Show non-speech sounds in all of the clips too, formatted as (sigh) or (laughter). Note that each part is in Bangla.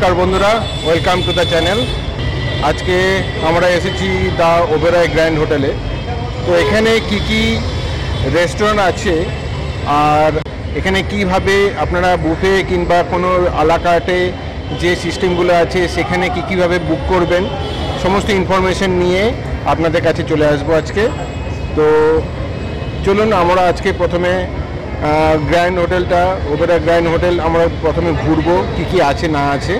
নমস্কার বন্ধুরা ওয়েলকাম টু দ্য চ্যানেল আজকে আমরা এসেছি দ্য ওবেরয় গ্র্যান্ড হোটেলে। তো এখানে কি কি রেস্টুরেন্ট আছে, আর এখানে কীভাবে আপনারা বুফে কিংবা কোনো আলাকাটে যে সিস্টেমগুলো আছে, সেখানে কি কীভাবে বুক করবেন, সমস্ত ইনফরমেশন নিয়ে আপনাদের কাছে চলে আসব আজকে। তো চলুন, আমরা আজকে প্রথমে গ্র্যান্ড হোটেলটা ওপেরা গ্র্যান্ড হোটেল আমরা প্রথমে ঘুরবো কি কি আছে না আছে।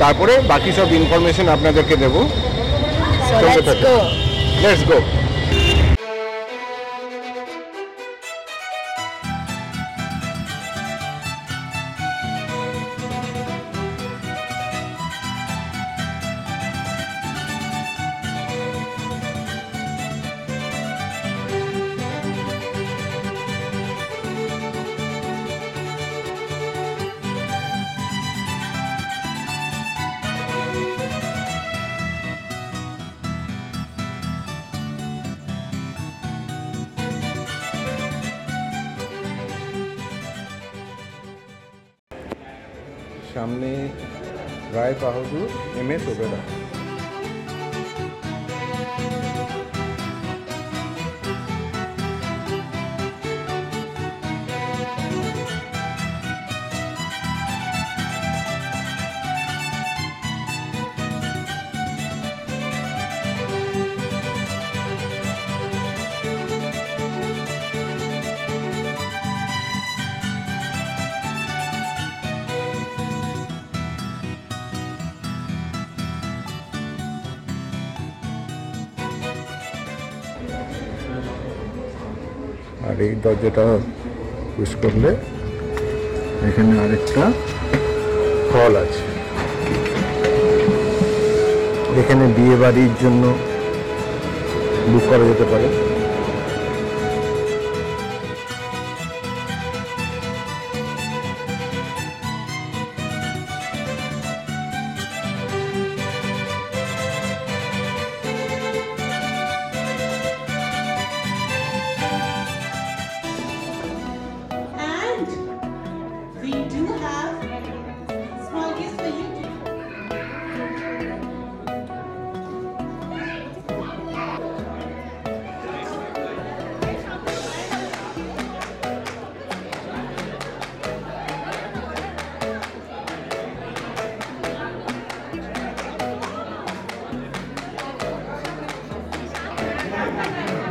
তারপরে বাকি সব ইনফরমেশন আপনাদেরকে দেবো। Let's go Roy Bahadur M S ওবেরা আর এই দরজাটা পুশ করলে এখানে আরেকটা হল আছে। এখানে বিয়ে বাড়ির জন্য বুক করা যেতে পারে।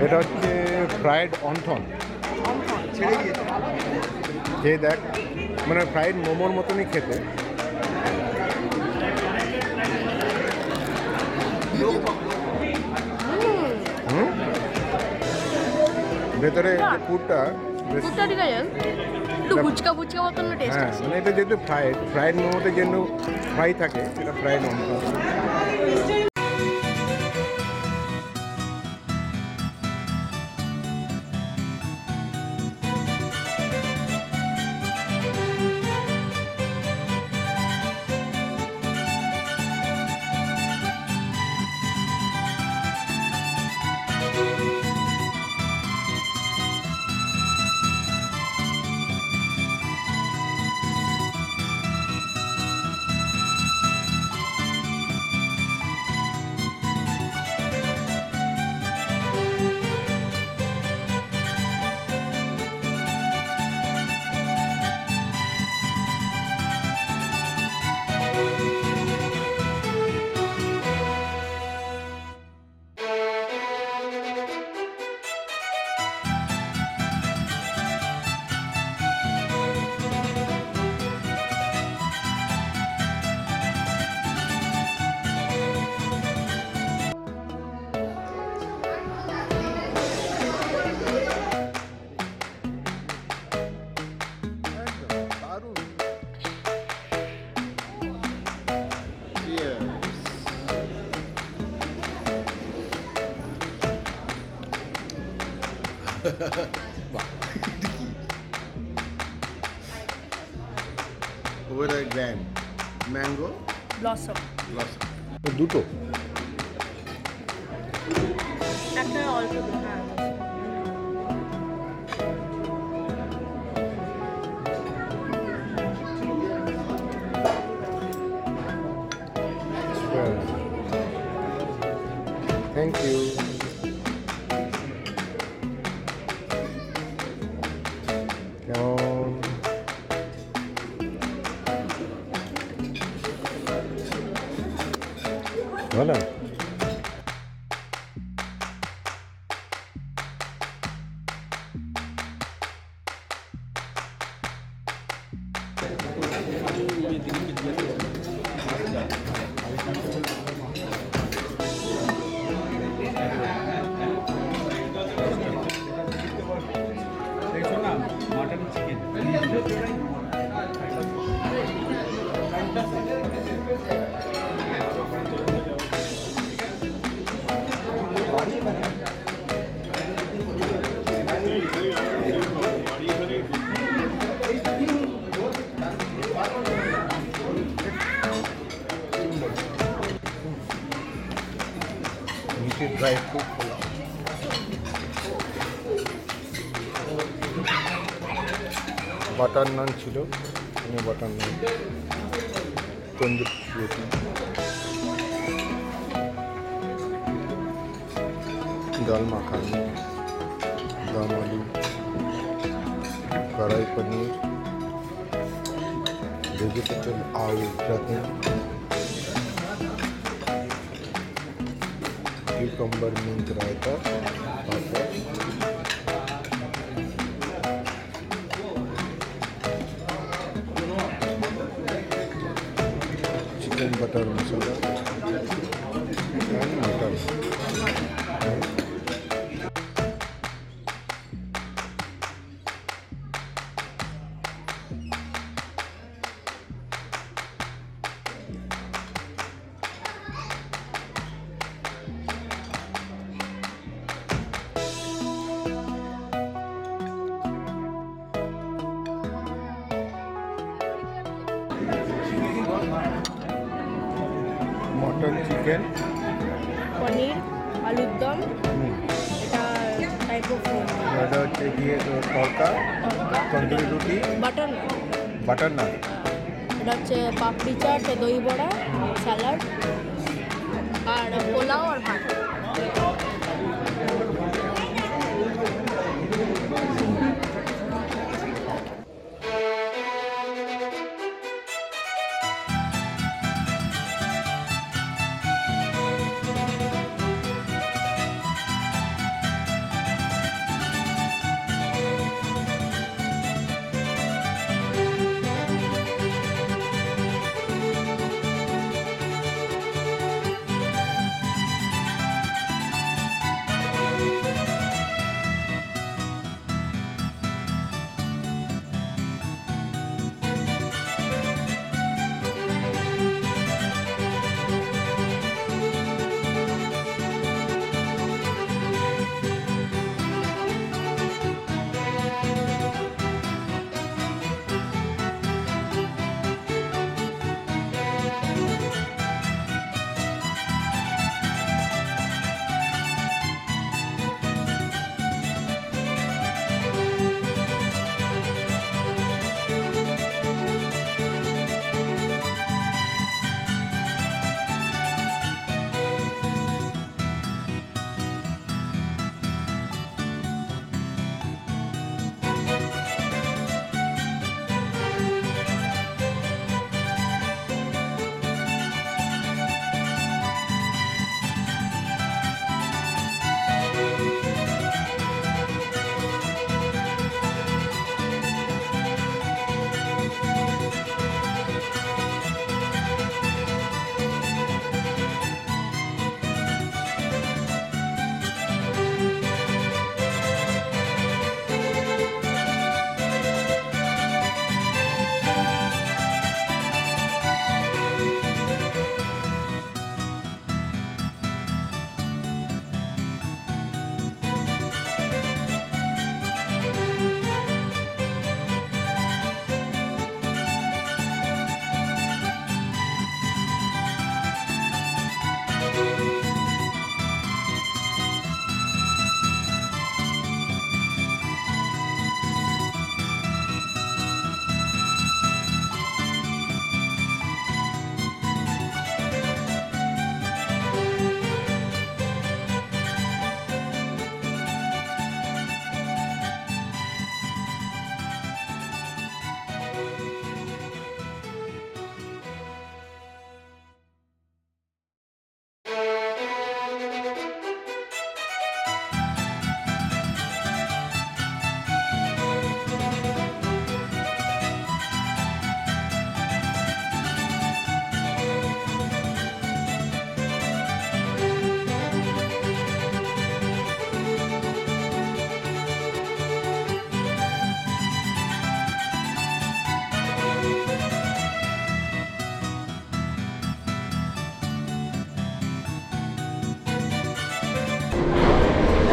এটা হচ্ছে ফ্রাইড অন্থন। খেয়ে দেখ। মানে ফ্রাইড মোমোর মতনই খেতে। ভেতরে যে পুরটা মতন টেস্ট হ্যাঁ মানে এটা যেহেতু ফ্রাইড ফ্রাইড মোমোতে যেন ফ্রাই থাকে সেটা fried wonton. (laughs) Oberoi grand mango blossom blossom দুটো একটা অল্প হ্যাঁ থ্যাংক নিচে ড্রাই ফ্রুট বাটার নান ছিল এখানে বাটার নান তন্দুর রুটি দাল মাখানি দম আলু কড়াই পনির ভেজিটেবল আলু চাটনি cucumber mint raita papad chicken butter masala Chicken paneer আলুর দম এটা টাইপ অফ এটা হচ্ছে গিয়ে তরকা তন্দুরি রুটি। Butter butter naan. এটা হচ্ছে পাপড়ি চাট দই বড়া স্যালাড আর পোলাও আর ভাত।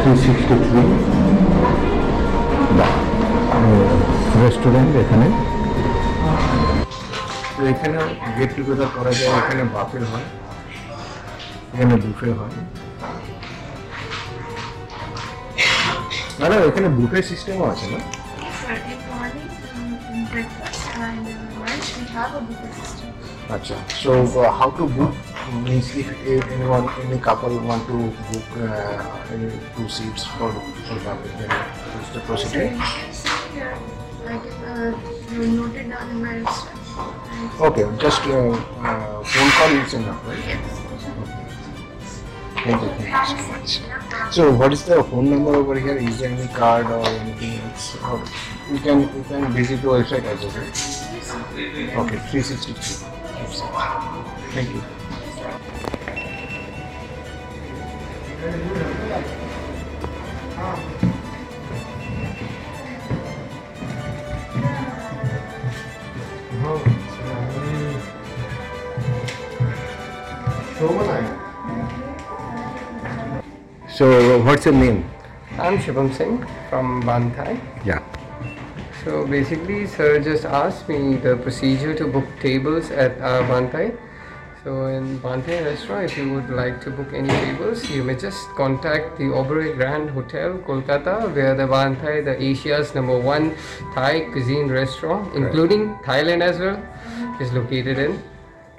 থ্রি সিক্সটি থ্রি রেস্টুরেন্ট এখানে। তো এখানে গেট টুগেদার করা যায় এখানে বাফে হয় এখানে বুফে হয়। ম্যাডাম এখানে বুফে সিস্টেমও আছে না? For in morning, in breakfast and uh, we have a buffet system. Acha. So uh, how to book means if, anyone, any couple want to book uh, any two seats for for example, then what's the So procedure? you can see here, like uh, you noted down in my restaurant. Okay, just uh, uh, phone call is enough, right? yes. Thank you, thank you so much. So what is the phone number over here? Is there any card or anything else? Or you can you can visit the website as well. right? Okay, 363. Thank you. So what's your name? I'm Shubham Singh from Banthai. Yeah. So basically, sir just asked me the procedure to book tables at uh, Banthai. So in Banthai restaurant, if you would like to book any tables, you may just contact the Oberoi Grand Hotel, Kolkata, where the Banthai, the Asia's number one Thai cuisine restaurant, including Thailand as well, is located in.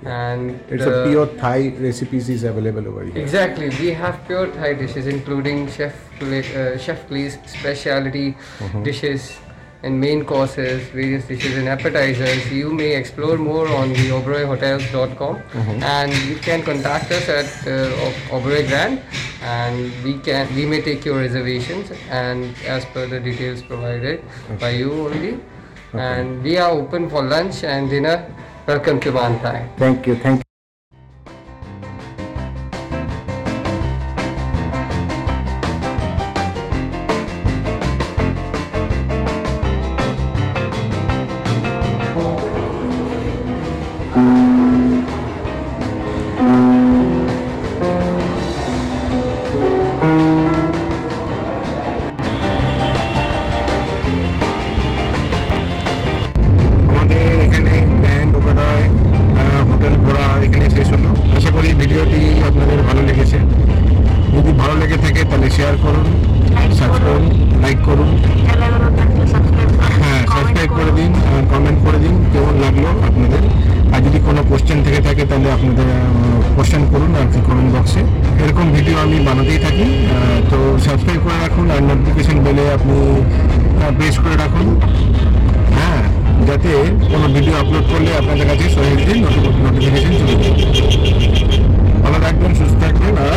And It's a pure Thai recipes is available over here. Exactly, we have pure Thai dishes, including chef uh, chef Klee's specialty dishes and main courses, various dishes and appetizers. You may explore more on the oberoihotels.com and you can contact us at uh, Oberoi Grand and we can we may take your reservations and as per the details provided by you only. And we are open for lunch and dinner. Welcome to Banthai. Thank you, thank you. থাকে তাহলে শেয়ার করুন সাবস্ক্রাইব লাইক করুন। হ্যাঁ সাবস্ক্রাইব করে দিন কমেন্ট করে দিন, কেমন লাগল আপনাদের। আর যদি কোনো কোশ্চেন থেকে থাকে, তাহলে আপনাদের কোশ্চেন করুন আর কি কমেন্ট বক্সে এরকম ভিডিও আমি বানাতেই থাকি তো সাবস্ক্রাইব করে রাখুন আর নোটিফিকেশন বেলে আপনি প্রেস করে রাখুন। হ্যাঁ যাতে কোনো ভিডিও আপলোড করলে আপনাদের কাছে সহজেই নোটিফিকেশন চলে যাবে ভালো থাকবেন, সুস্থ থাকবেন, আর